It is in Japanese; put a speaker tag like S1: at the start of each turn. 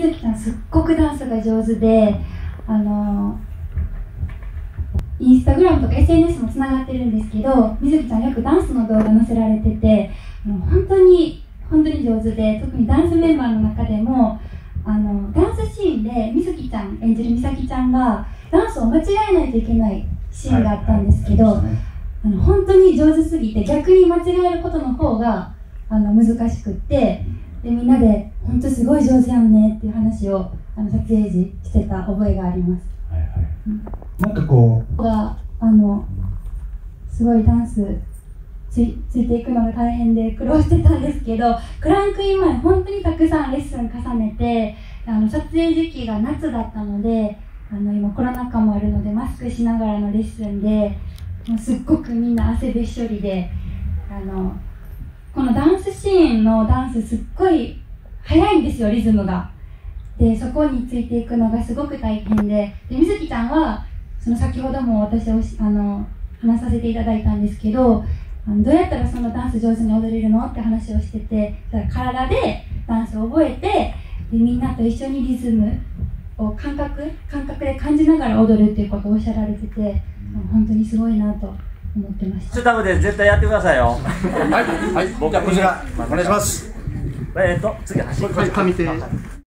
S1: 水木ちゃんすっごくダンスが上手であのインスタグラムとか SNS もつながってるんですけど水木ちゃんよくダンスの動画載せられててあの本当に本当に上手で特にダンスメンバーの中でもあのダンスシーンで水木ちゃん演じる美咲ちゃんがダンスを間違えないといけないシーンがあったんですけど、はいはいあの本当に上手すぎて逆に間違えることの方があの難しくってでみんなで「本当すごい上手やんね」っていう話をあの撮影時してた覚えがあります。はいはい
S2: うん、なんかこ
S1: うがあのすごいダンスつついていくのが大変で苦労してたんですけどクランクイン前本当にたくさんレッスン重ねてあの撮影時期が夏だったのであの今コロナ禍もあるのでマスクしながらのレッスンでもうすっごくみんな汗べっしょりであのこのダンスシーンのダンスすっごい速いんですよリズムがでそこについていくのがすごく大変でで水木ちゃんはその先ほども私おしあの話させていただいたんですけどあのどうやったらそのダンス上手に踊れるのって話をしてて体でダンスを覚えてでみんなと一緒にリズムを感覚感覚で感じながら踊るっていうことをおっしゃられてて本当にすごいなと思ってました。
S3: スタブで絶対やってくださいよ。
S2: はい、はい、僕はこちら、お願いします。
S3: えっと、次、
S2: はい、上手。